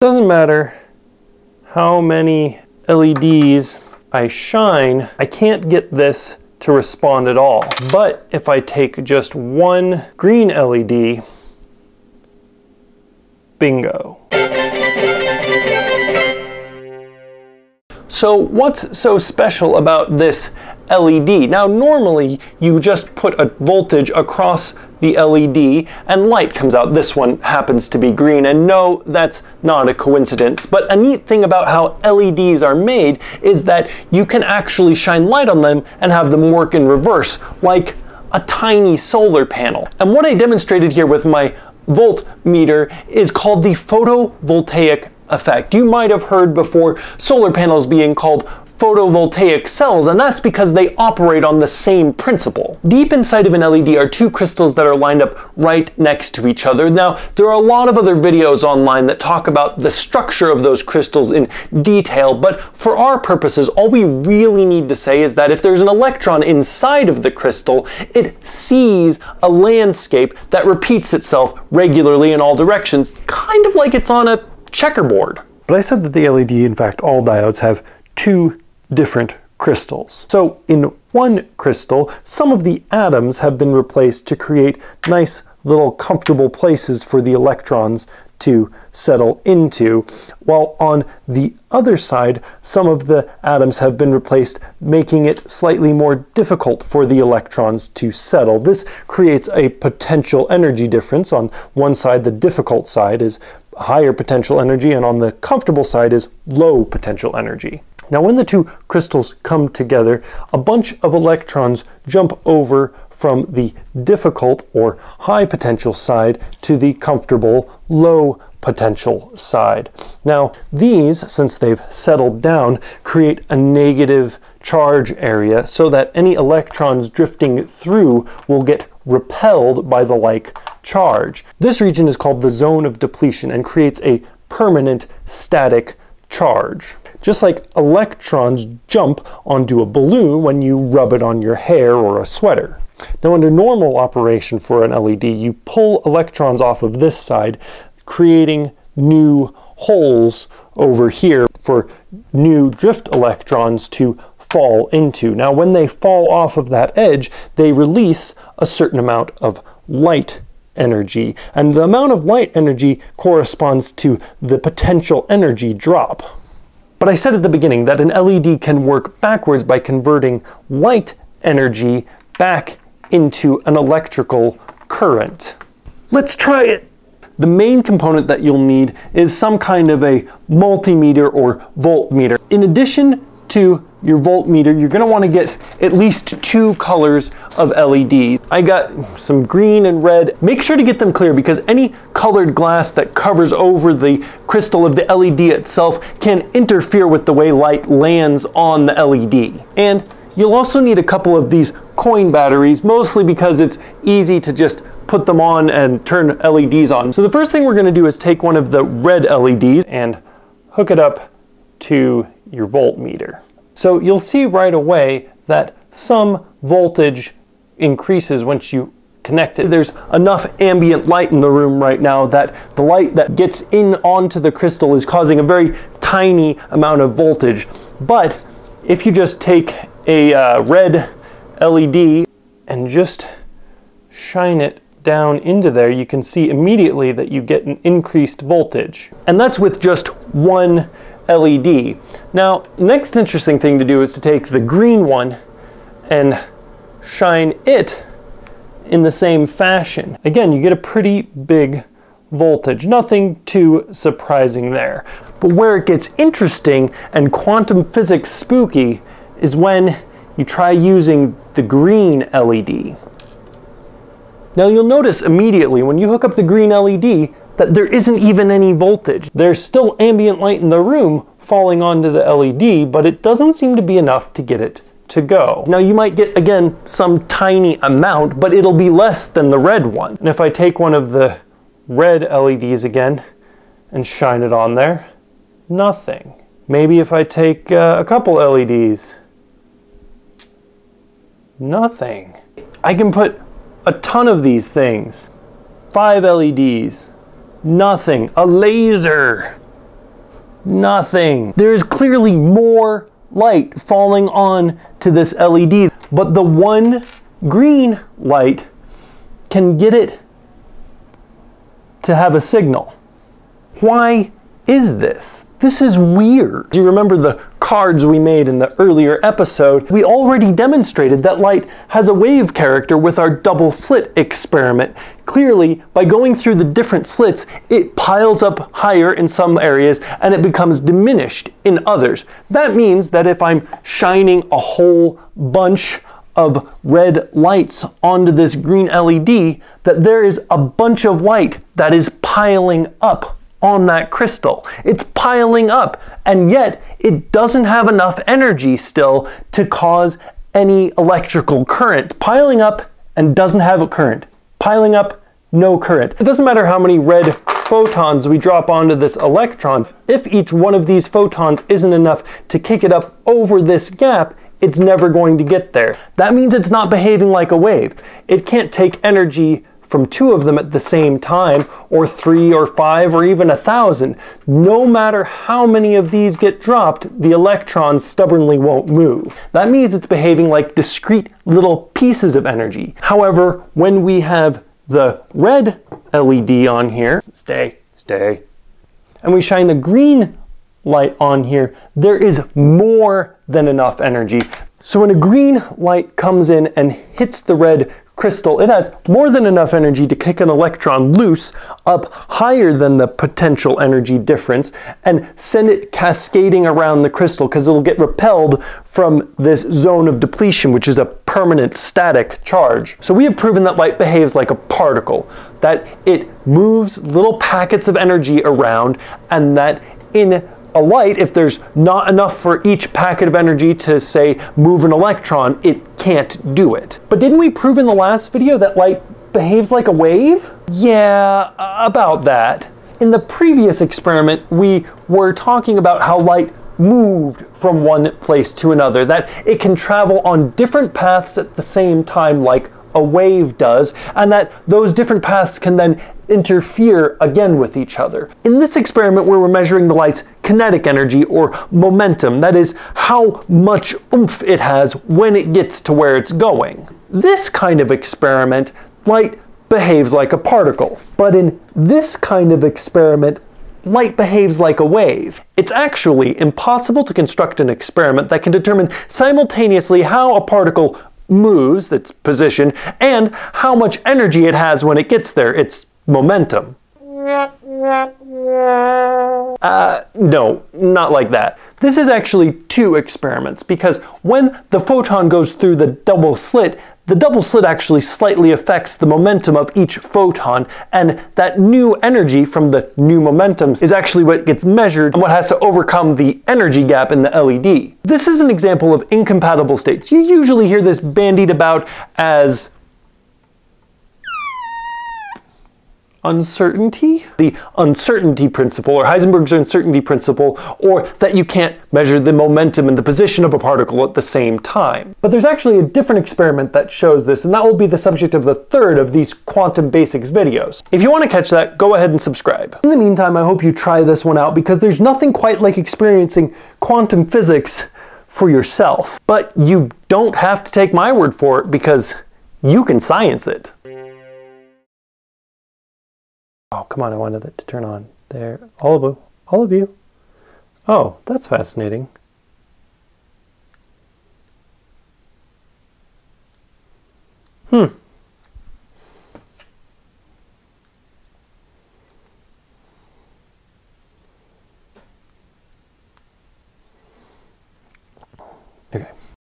Doesn't matter how many LEDs I shine, I can't get this to respond at all. But if I take just one green LED, bingo. So what's so special about this LED? Now normally you just put a voltage across the LED and light comes out. This one happens to be green and no, that's not a coincidence. But a neat thing about how LEDs are made is that you can actually shine light on them and have them work in reverse, like a tiny solar panel. And what I demonstrated here with my voltmeter is called the photovoltaic effect. You might have heard before solar panels being called photovoltaic cells, and that's because they operate on the same principle. Deep inside of an LED are two crystals that are lined up right next to each other. Now, there are a lot of other videos online that talk about the structure of those crystals in detail, but for our purposes, all we really need to say is that if there's an electron inside of the crystal, it sees a landscape that repeats itself regularly in all directions, kind of like it's on a checkerboard. But I said that the LED, in fact, all diodes have two different crystals. So in one crystal, some of the atoms have been replaced to create nice little comfortable places for the electrons to settle into, while on the other side, some of the atoms have been replaced, making it slightly more difficult for the electrons to settle. This creates a potential energy difference. On one side, the difficult side is higher potential energy, and on the comfortable side is low potential energy. Now when the two crystals come together, a bunch of electrons jump over from the difficult or high potential side to the comfortable low potential side. Now these, since they've settled down, create a negative charge area so that any electrons drifting through will get repelled by the like charge. This region is called the zone of depletion and creates a permanent static charge. Just like electrons jump onto a balloon when you rub it on your hair or a sweater. Now under normal operation for an LED, you pull electrons off of this side, creating new holes over here for new drift electrons to fall into. Now when they fall off of that edge, they release a certain amount of light energy. And the amount of light energy corresponds to the potential energy drop. But I said at the beginning that an LED can work backwards by converting light energy back into an electrical current. Let's try it. The main component that you'll need is some kind of a multimeter or voltmeter. In addition to your voltmeter, you're going to want to get at least two colors of LEDs. I got some green and red. Make sure to get them clear because any colored glass that covers over the crystal of the LED itself can interfere with the way light lands on the LED. And you'll also need a couple of these coin batteries, mostly because it's easy to just put them on and turn LEDs on. So the first thing we're going to do is take one of the red LEDs and hook it up to your voltmeter. So you'll see right away that some voltage increases once you connect it. There's enough ambient light in the room right now that the light that gets in onto the crystal is causing a very tiny amount of voltage. But if you just take a uh, red LED and just shine it down into there, you can see immediately that you get an increased voltage. And that's with just one LED. Now, next interesting thing to do is to take the green one and shine it in the same fashion. Again, you get a pretty big voltage. Nothing too surprising there. But where it gets interesting and quantum physics spooky is when you try using the green LED. Now you'll notice immediately when you hook up the green LED that there isn't even any voltage. There's still ambient light in the room falling onto the LED, but it doesn't seem to be enough to get it to go. Now you might get, again, some tiny amount, but it'll be less than the red one. And if I take one of the red LEDs again and shine it on there, nothing. Maybe if I take uh, a couple LEDs, nothing. I can put a ton of these things. Five LEDs, nothing. A laser, Nothing. There is clearly more light falling on to this LED, but the one green light can get it to have a signal. Why is this? This is weird. Do you remember the cards we made in the earlier episode? We already demonstrated that light has a wave character with our double slit experiment. Clearly, by going through the different slits, it piles up higher in some areas and it becomes diminished in others. That means that if I'm shining a whole bunch of red lights onto this green LED, that there is a bunch of light that is piling up on that crystal. It's piling up, and yet it doesn't have enough energy still to cause any electrical current. Piling up and doesn't have a current. Piling up, no current. It doesn't matter how many red photons we drop onto this electron. If each one of these photons isn't enough to kick it up over this gap, it's never going to get there. That means it's not behaving like a wave. It can't take energy from two of them at the same time, or three or five or even a thousand. No matter how many of these get dropped, the electrons stubbornly won't move. That means it's behaving like discrete little pieces of energy. However, when we have the red LED on here, stay, stay, and we shine the green light on here, there is more than enough energy. So when a green light comes in and hits the red crystal, it has more than enough energy to kick an electron loose up higher than the potential energy difference and send it cascading around the crystal because it'll get repelled from this zone of depletion, which is a permanent static charge. So we have proven that light behaves like a particle, that it moves little packets of energy around and that in a light, if there's not enough for each packet of energy to, say, move an electron, it can't do it. But didn't we prove in the last video that light behaves like a wave? Yeah, about that. In the previous experiment, we were talking about how light moved from one place to another, that it can travel on different paths at the same time like a wave does, and that those different paths can then interfere again with each other. In this experiment where we're measuring the light's kinetic energy or momentum, that is, how much oomph it has when it gets to where it's going. This kind of experiment, light behaves like a particle. But in this kind of experiment, light behaves like a wave. It's actually impossible to construct an experiment that can determine simultaneously how a particle moves, its position, and how much energy it has when it gets there, its momentum. Uh, no, not like that. This is actually two experiments because when the photon goes through the double slit, the double slit actually slightly affects the momentum of each photon, and that new energy from the new momentums is actually what gets measured and what has to overcome the energy gap in the LED. This is an example of incompatible states. You usually hear this bandied about as uncertainty, the uncertainty principle, or Heisenberg's uncertainty principle, or that you can't measure the momentum and the position of a particle at the same time. But there's actually a different experiment that shows this, and that will be the subject of the third of these quantum basics videos. If you want to catch that, go ahead and subscribe. In the meantime, I hope you try this one out because there's nothing quite like experiencing quantum physics for yourself. But you don't have to take my word for it because you can science it. Come on, I wanted it to turn on. There, all of you, all of you. Oh, that's fascinating.